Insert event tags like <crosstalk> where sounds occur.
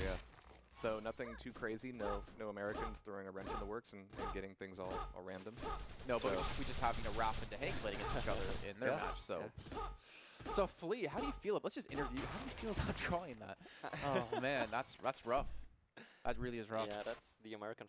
yeah. So nothing too crazy. No, no Americans throwing a wrench in the works and, and getting things all, all random. No, but So- we just, happen having to wrap and Dehane playing against each other in their Yeah, match. So, so Flea, how do you feel? Let's just interview. How do you feel about <laughs> drawing that? oh man, that's that's rough. That really is rough. Yeah, that's the American